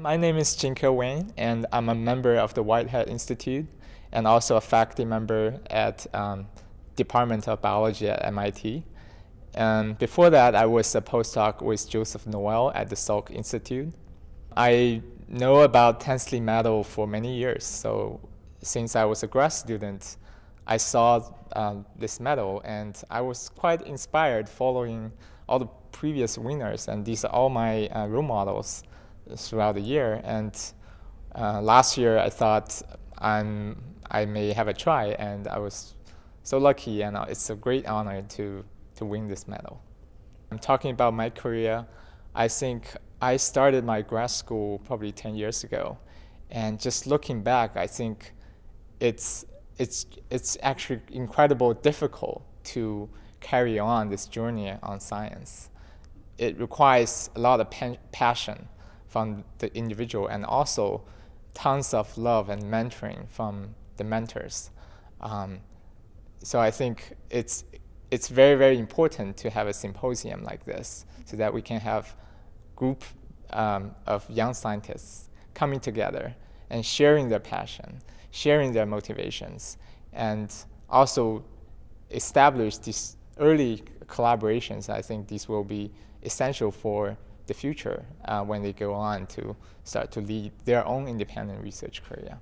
My name is Jing-Ke Weng, and I'm a member of the Whitehead Institute and also a faculty member at um, Department of Biology at MIT. And before that, I was a postdoc with Joseph Noel at the Salk Institute. I know about Tansley Medal for many years, so since I was a grad student, I saw um, this medal and I was quite inspired following all the previous winners and these are all my uh, role models throughout the year and uh, last year I thought I'm, I may have a try and I was so lucky and uh, it's a great honor to, to win this medal. I'm talking about my career. I think I started my grad school probably 10 years ago and just looking back I think it's it's it's actually incredibly difficult to carry on this journey on science. It requires a lot of passion from the individual and also tons of love and mentoring from the mentors. Um, so I think it's it's very very important to have a symposium like this so that we can have group um, of young scientists coming together and sharing their passion, sharing their motivations, and also establish these early collaborations. I think these will be essential for the future uh, when they go on to start to lead their own independent research career.